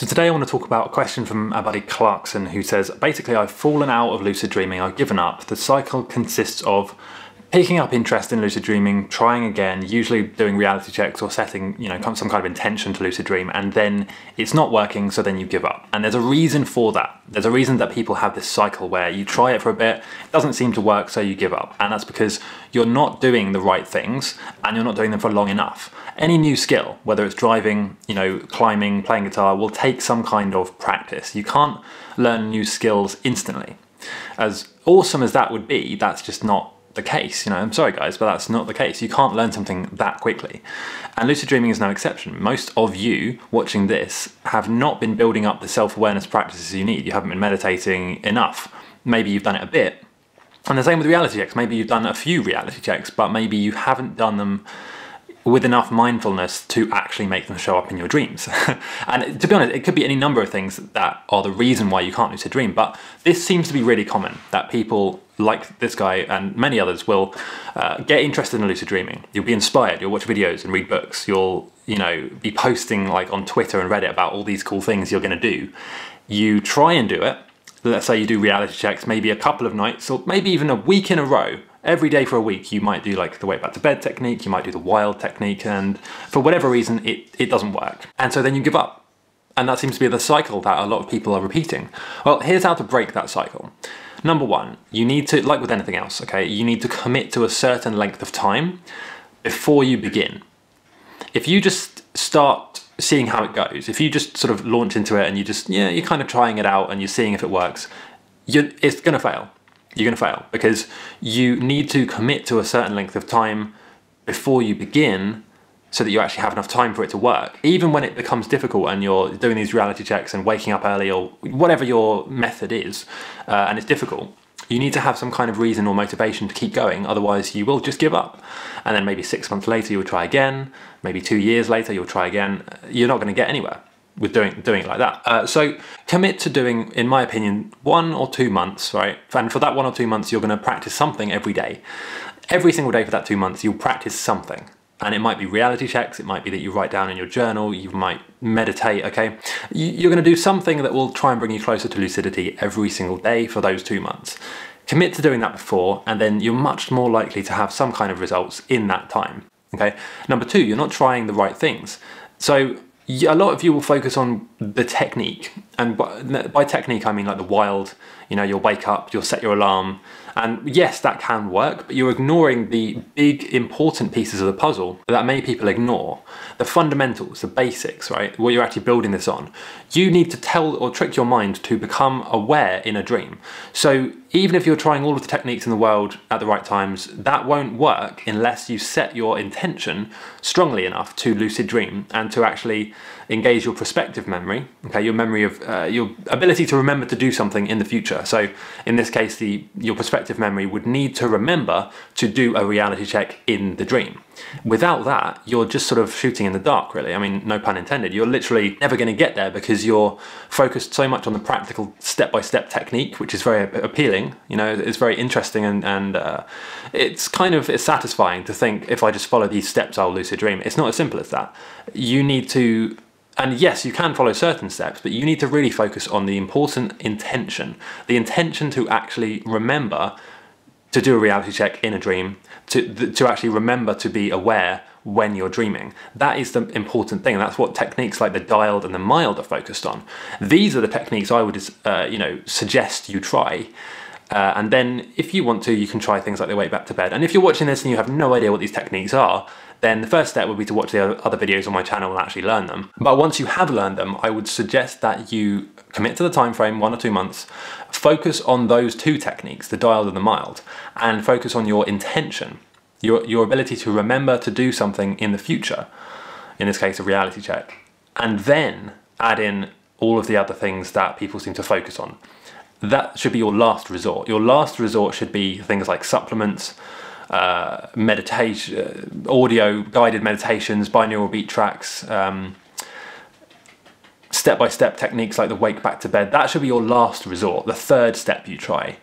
So today I want to talk about a question from our buddy Clarkson who says, basically I've fallen out of lucid dreaming, I've given up. The cycle consists of picking up interest in lucid dreaming, trying again, usually doing reality checks or setting, you know, some kind of intention to lucid dream, and then it's not working, so then you give up. And there's a reason for that. There's a reason that people have this cycle where you try it for a bit, it doesn't seem to work, so you give up. And that's because you're not doing the right things and you're not doing them for long enough. Any new skill, whether it's driving, you know, climbing, playing guitar, will take some kind of practice. You can't learn new skills instantly. As awesome as that would be, that's just not the case. You know, I'm sorry guys, but that's not the case. You can't learn something that quickly. And lucid dreaming is no exception. Most of you watching this have not been building up the self-awareness practices you need. You haven't been meditating enough. Maybe you've done it a bit. And the same with reality checks. Maybe you've done a few reality checks, but maybe you haven't done them with enough mindfulness to actually make them show up in your dreams. and to be honest, it could be any number of things that are the reason why you can't lucid dream, but this seems to be really common, that people like this guy and many others will uh, get interested in lucid dreaming. You'll be inspired, you'll watch videos and read books, you'll you know be posting like on Twitter and Reddit about all these cool things you're gonna do. You try and do it, let's say you do reality checks maybe a couple of nights or maybe even a week in a row every day for a week you might do like the wake back to bed technique, you might do the wild technique, and for whatever reason it, it doesn't work. And so then you give up. And that seems to be the cycle that a lot of people are repeating. Well, here's how to break that cycle. Number one, you need to, like with anything else, okay, you need to commit to a certain length of time before you begin. If you just start seeing how it goes, if you just sort of launch into it and you just, yeah, you're kind of trying it out and you're seeing if it works, it's gonna fail you're going to fail because you need to commit to a certain length of time before you begin so that you actually have enough time for it to work. Even when it becomes difficult and you're doing these reality checks and waking up early or whatever your method is, uh, and it's difficult, you need to have some kind of reason or motivation to keep going, otherwise you will just give up. And then maybe six months later you'll try again, maybe two years later you'll try again. You're not going to get anywhere with doing doing it like that. Uh, so commit to doing, in my opinion, one or two months, right? And for that one or two months, you're going to practice something every day. Every single day for that two months, you'll practice something. And it might be reality checks, it might be that you write down in your journal, you might meditate, okay? You're going to do something that will try and bring you closer to lucidity every single day for those two months. Commit to doing that before, and then you're much more likely to have some kind of results in that time. Okay. Number two, you're not trying the right things. So a lot of you will focus on the technique, and by, by, technique I mean like the wild. You know, you'll wake up, you'll set your alarm, and yes, that can work, but you're ignoring the big important pieces of the puzzle that many people ignore. The fundamentals, the basics, right? What you're actually building this on. You need to tell or trick your mind to become aware in a dream. So even if you're trying all of the techniques in the world at the right times, that won't work unless you set your intention strongly enough to lucid dream and to actually engage your prospective memory, okay, your memory of uh, your ability to remember to do something in the future. So in this case, the your prospective memory would need to remember to do a reality check in the dream. Without that, you're just sort of shooting in the dark, really. I mean, no pun intended. You're literally never going to get there because you're focused so much on the practical step-by-step -step technique, which is very appealing. You know, it's very interesting and, and uh, it's kind of it's satisfying to think if I just follow these steps, I'll lucid dream. It's not as simple as that. You need to and yes, you can follow certain steps, but you need to really focus on the important intention. The intention to actually remember to do a reality check in a dream, to, to actually remember to be aware when you're dreaming. That is the important thing, that's what techniques like the DILD and the mild are focused on. These are the techniques I would uh, you know, suggest you try. Uh, and then if you want to, you can try things like the wake back to bed. And if you're watching this and you have no idea what these techniques are, then the first step would be to watch the other videos on my channel and actually learn them. But once you have learned them, I would suggest that you commit to the time frame, one or two months, focus on those two techniques, the DILD and the mild, and focus on your intention, your, your ability to remember to do something in the future, in this case a reality check, and then add in all of the other things that people seem to focus on. That should be your last resort. Your last resort should be things like supplements, uh, meditation, uh, audio guided meditations, binaural beat tracks, um, step-by-step techniques like the wake back to bed. That should be your last resort, the third step you try.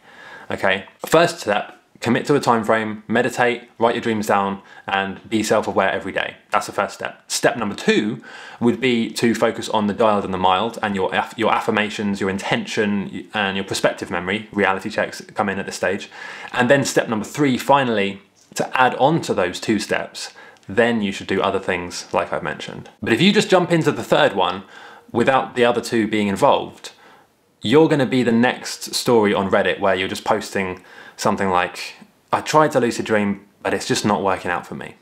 Okay, first step, commit to a time frame, meditate, write your dreams down, and be self-aware every day. That's the first step. Step number two would be to focus on the DILD and the mild, and your your affirmations, your intention, and your prospective memory. Reality checks come in at this stage, and then step number three, finally, to add on to those two steps, then you should do other things like I've mentioned. But if you just jump into the third one without the other two being involved, you're going to be the next story on Reddit where you're just posting something like, I tried to lucid dream, but it's just not working out for me.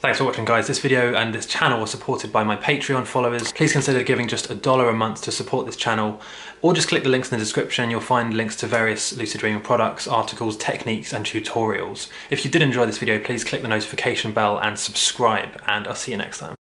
Thanks for watching guys. This video and this channel are supported by my Patreon followers. Please consider giving just a dollar a month to support this channel or just click the links in the description. You'll find links to various lucid dreaming products, articles, techniques and tutorials. If you did enjoy this video, please click the notification bell and subscribe and I'll see you next time.